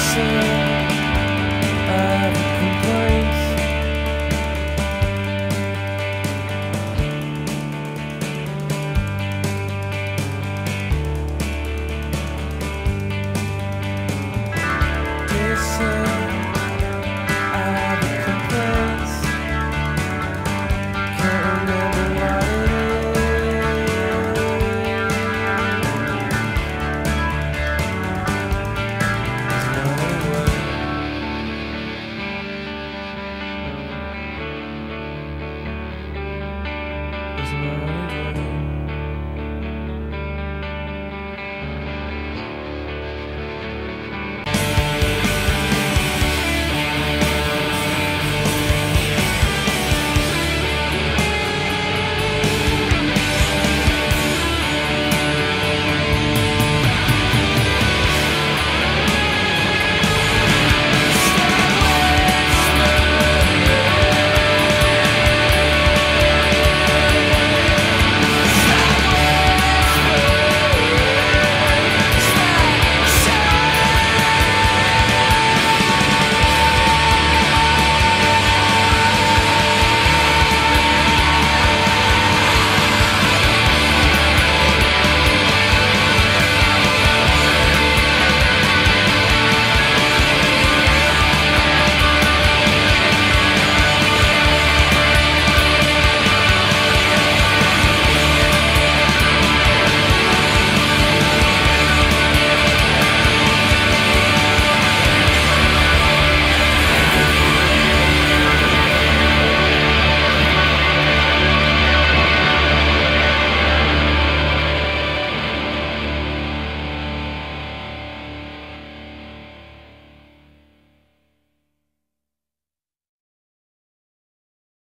see.